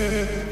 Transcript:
Yeah.